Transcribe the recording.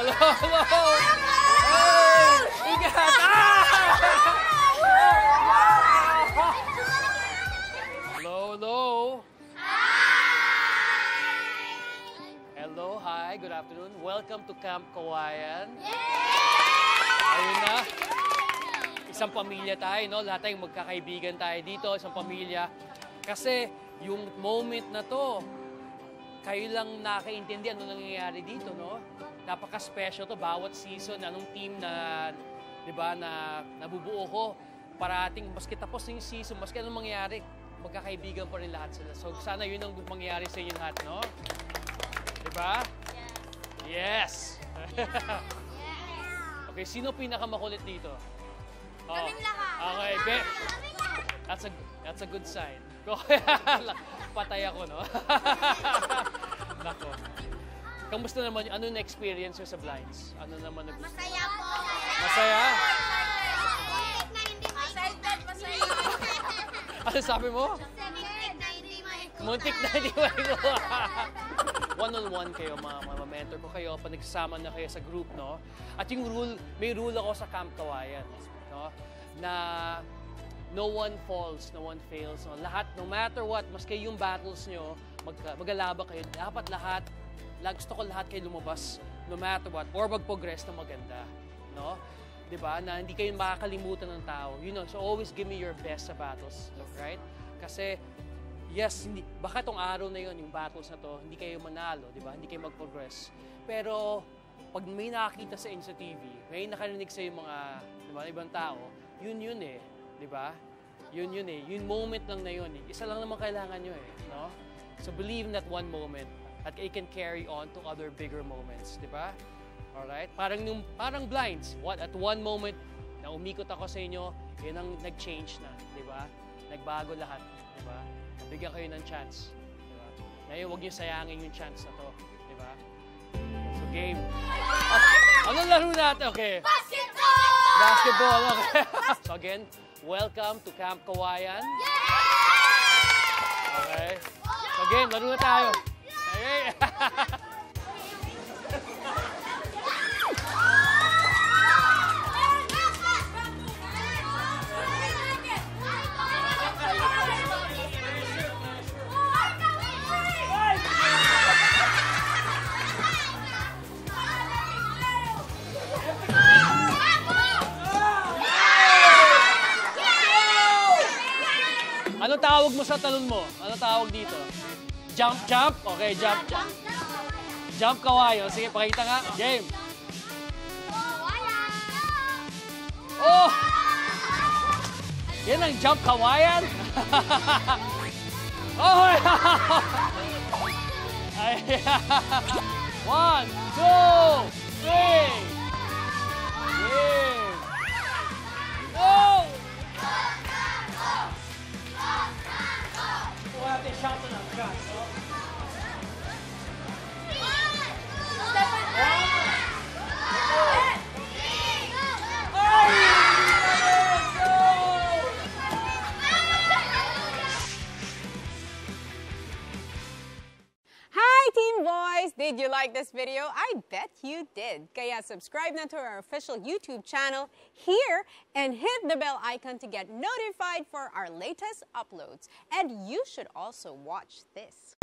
hello! Hey! Ingat! Ah! Hello, hello! Hello, hi, good afternoon. Welcome to Camp Kawayan. Ayun na. Isang pamilya tayo, no? Lahat tayong magkakaibigan tayo dito, isang pamilya. Kasi yung moment na to, kayo lang nakaintindi ano nangyayari dito, no? Napaka-special to, bawat season, anong team na, di ba, na nabubuo ko. Parating, maski tapos na yung season, maski anong mangyayari, magkakaibigan pa rin lahat sila. So sana yun ang mangyayari sa inyo lahat, no? Di ba? Yes! okay, sino pinakamakulit dito? Oh, Kaming lahat. Okay, be. That's a that's a good sign. Patay ako, no? Nako. Kamusta naman yung ano na experience nyo sa blinds? Ano naman nag Masaya po. Masaya? Excited, masaya. Ano sabi mo? Muntik na hindi na ko. One-on-one kayo, mga, mga mentor ko kayo, pag nagsasama na kayo sa group, no? At yung rule, may rule ako sa Camp Kawayan, no? Na no one falls, no one fails. No? Lahat, no matter what, maski yung battles nyo, mag, magalaba kayo. Dapat lahat, la- gusto ko lahat kayo lumabas, no matter what, or mag-progress na maganda. No? 'Di ba Na hindi kayo makakalimutan ng tao. You know, so always give me your best sa battles. Right? Kasi, yes, hindi, baka tong araw na yon yung battles na to, hindi kayo manalo, di ba? Hindi kayo mag-progress. Pero, pag may nakakita sa inyo sa TV, may nakarinig sa yung mga di ba, ibang tao, yun yun eh. Di ba? Yun yun eh. Yung moment lang na yun eh. Isa lang naman kailangan nyo eh. No? So believe in that one moment at it can carry on to other bigger moments. Di ba? Alright? Parang, nung, parang blinds. What, at one moment, na umikot ako sa inyo, yun ang nag-change na. Di ba? Nagbago lahat. Di ba? Nabigyan kayo ng chance. Di ba? Ngayon, huwag niyo sayangin yung chance na to. Di ba? So, game. At, anong laro natin? Okay. Basketball! Basketball. Okay. so again, welcome to Camp Kawayan. Okay. So again, laro na tayo. Ano tawag mo sa talon mo? Ano tawag dito? Jump, jump? Okay, jump, jump. Kawayo. Sige, pakita nga. Game. Oh! Yan ang jump kawayan? oh! One, two, three. Did you like this video? I bet you did. Kaya subscribe na to our official YouTube channel here and hit the bell icon to get notified for our latest uploads. And you should also watch this.